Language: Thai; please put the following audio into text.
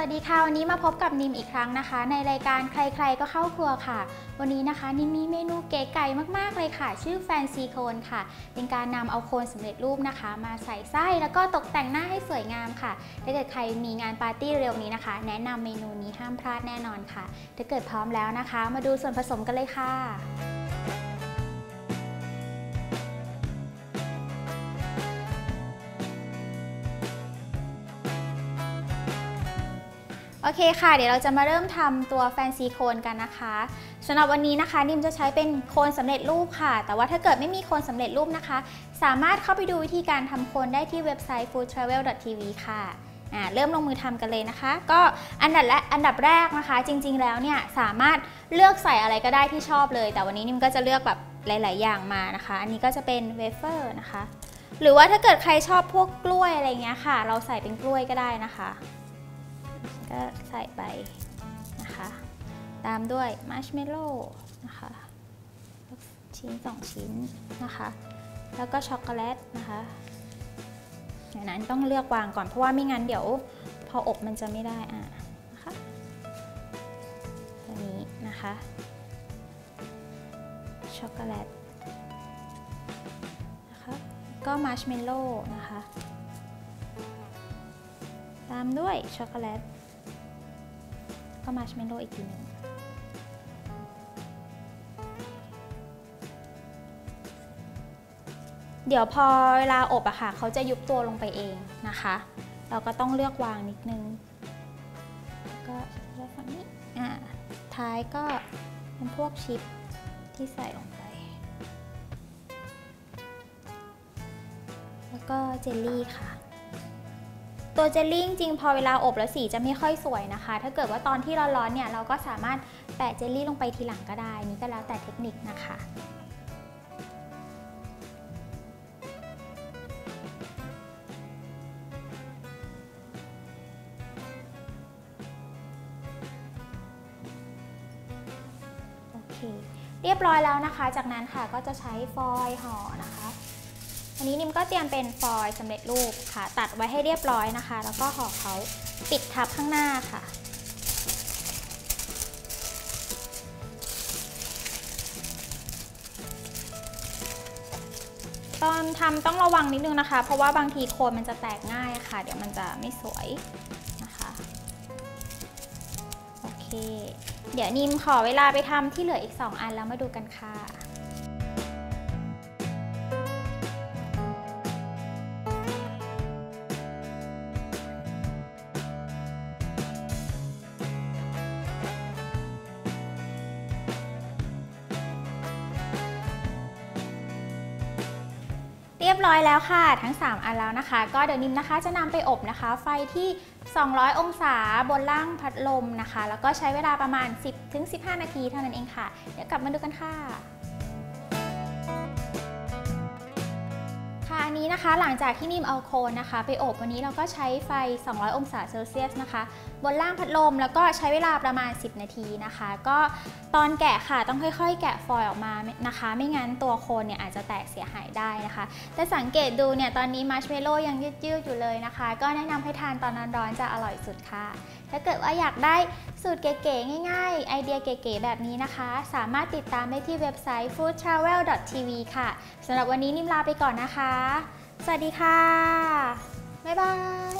วัสดีค่ะ วันนี้มาพบกับนิมอีกครั้งนะคะ ในรายการใครๆก็เข้าครัวค่ะ วันนี้นะคะนิมมีเมนูเก๋ไก่มากๆเลยค่ะ ชื่อแฟนซีโคนค่ะ เป็นการนำเอาโคนสำเร็จรูปนะคะ มาใส่ไส้แล้วก็ตกแต่งหน้าให้สวยงามค่ะ ถ้าเกิดใครมีงานปาร์ตี้เร็วนี้นะคะ แนะนำเมนูนี้ห้ามพลาดแน่นอนค่ะ ถ้าเกิดพร้อมแล้วนะคะ มาดูส่วนผสมกันเลยค่ะ อเคค่ะ เดี๋ยวเราจะมาเริ่มทำตัวแฟนซีโคนกันนะคะสำหรับวันนี้นะคะ นิมจะใช้เป็นโคนสำเร็จรูปค่ะ แต่ว่าถ้าเกิดไม่มีโคนสำเร็จรูปนะคะ สามารถเข้าไปดูวิธีการทำโคนได้ที่เว็บไซต์ foodtravel.tv ค่ะอ่าเริ่มลงมือทำกันเลยนะคะ ก็อันดับและอันดับแรกนะคะ จริง ๆ แล้วเนี่ยสามารถเลือกใส่อะไรก็ได้ที่ชอบเลย แต่วันนี้นิมก็จะเลือกแบบหลาย ๆ อย่างมานะคะ อันนี้ก็จะเป็นเวเฟอร์นะคะ หรือว่าถ้าเกิดใครชอบพวกกล้วยอะไรเงี้ยค่ะ เราใส่เป็นกล้วยก็ได้นะคะ ก็ใส่ไปนะคะ ตามด้วยมาร์ชเมลโล่นะคะชิ้น 2 ชิ้นนะคะ แล้วก็ช็อกโกแลตนะคะอย่างนั้นต้องเลือกวางก่อนเพราะว่าไม่งั้นเดี๋ยวพออบมันจะไม่ได้อะนะคะอันนี้นะคะช็อกโกแลตนะคะก็มาร์ชเมลโล่นะคะ ตามด้วยช็อกโกแลต ก็มาร์ชเมลโล่อีกทีหนึ่งเดี๋ยวพอเวลาอบอะค่ะ เขาจะยุบตัวลงไปเองนะคะ เราก็ต้องเลือกวางนิดนึง ก็เลือกฝั่งนี้อ่าท้ายก็เป็นพวกชิปที่ใส่ลงไป แล้วก็เจลลี่ค่ะ ตัวเจลลี่จริงพอเวลาอบแล้วสีจะไม่ค่อยสวยนะคะ ถ้าเกิดว่าตอนที่ร้อนๆเนี่ยเราก็สามารถแปะเจลลี่ลงไปทีหลังก็ได้นี่ก็แล้วแต่เทคนิคนะคะโอเคเรียบร้อยแล้วนะคะ จากนั้นค่ะก็จะใช้ฟอยล์ห่อนะคะ อันนี้นิมก็เตรียมเป็นฟอยล์สำเร็จรูปค่ะ ตัดไว้ให้เรียบร้อยนะคะ แล้วก็ห่อเขาปิดทับข้างหน้าค่ะ ตอนทำต้องระวังนิดนึงนะคะ เพราะว่าบางทีโคนมันจะแตกง่ายค่ะ เดี๋ยวมันจะไม่สวยนะคะโอเค เดี๋ยวนิมขอเวลาไปทำที่เหลืออีก 2 อันแล้วมาดูกันค่ะ รียบร้อยแล้วค่ะ ทั้ง 3 อันแล้วนะคะ ก็เดี๋ยวนิมนะคะจะนำไปอบนะคะ ไฟที่ 200 องศาบนล่างพัดลมนะคะ แล้วก็ใช้เวลาประมาณ 10-15 นาทีเท่านั้นเองค่ะ เดี๋ยวกลับมาดูกันค่ะ นนี้นะคะหลังจากที่นิมเอาโคนนะคะ ไปอบวันนี้เราก็ใช้ไฟ 200 องศาเซลเซียสนะคะ บนล่างพัดลมแล้วก็ใช้เวลาประมาณ 10 นาทีนะคะ ก็ตอนแกะค่ะต้องค่อยๆ แกะฟอยล์ออกมานะคะ ไม่งั้นตัวโคนเนี่ยอาจจะแตกเสียหายได้นะคะ แต่สังเกตดูเนี่ยตอนนี้มาร์ชเมลโล่ยังยืดๆอยู่เลยนะคะ ก็แนะนำให้ทานตอนร้อนๆจะอร่อยสุดค่ะ ถ้าเกิดว่าอยากได้สูตรเก๋ๆง่ายๆ ไอเดียเก๋ๆแบบนี้นะคะ สามารถติดตามได้ที่เว็บไซต์ foodtravel.tv ค่ะสำหรับวันนี้นิมลาไปก่อนนะคะ สวัสดีค่ะ บ๊ายบาย